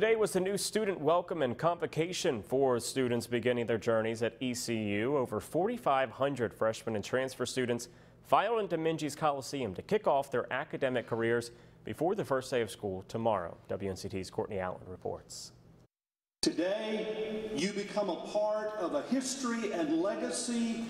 Today was the new student welcome and convocation for students beginning their journeys at ECU. Over 4,500 freshmen and transfer students filed into Minges Coliseum to kick off their academic careers before the first day of school tomorrow. WNCT's Courtney Allen reports. Today, you become a part of a history and legacy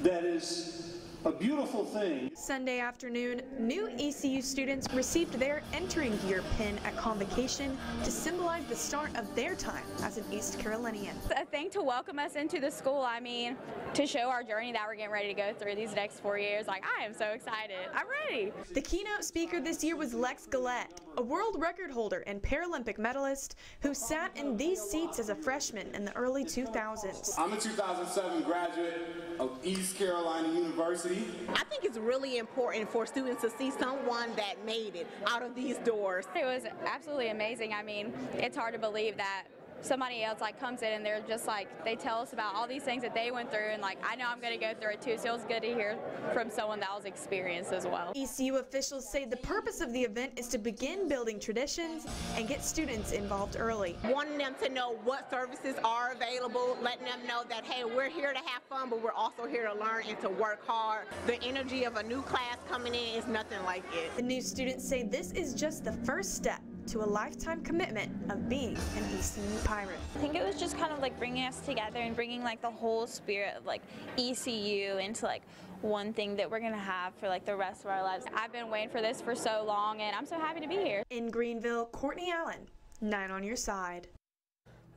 that is a beautiful thing. Sunday afternoon, new ECU students received their entering gear pin at convocation to symbolize the start of their time as an East Carolinian. A thing to welcome us into the school. I mean, to show our journey that we're getting ready to go through these next four years. Like, I am so excited. I'm ready. The keynote speaker this year was Lex Gillette, a world record holder and Paralympic medalist who sat in these seats as a freshman in the early 2000s. I'm a 2007 graduate of East Carolina University. I think it's really important for students to see someone that made it out of these doors. It was absolutely amazing. I mean, it's hard to believe that somebody else like comes in and they're just like they tell us about all these things that they went through and like I know I'm going to go through it too so it's good to hear from someone that was experienced as well. ECU officials say the purpose of the event is to begin building traditions and get students involved early. Wanting them to know what services are available, letting them know that hey we're here to have fun but we're also here to learn and to work hard. The energy of a new class coming in is nothing like it. The new students say this is just the first step to a lifetime commitment of being an ECU Pirate. I think it was just kind of like bringing us together and bringing like the whole spirit of like ECU into like one thing that we're gonna have for like the rest of our lives. I've been waiting for this for so long and I'm so happy to be here. In Greenville, Courtney Allen, 9 on your side.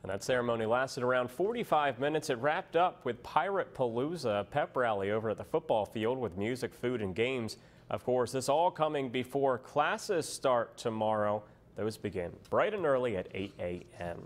And that ceremony lasted around 45 minutes. It wrapped up with Pirate Palooza, a pep rally over at the football field with music, food, and games. Of course, this all coming before classes start tomorrow. Those begin bright and early at 8 a.m.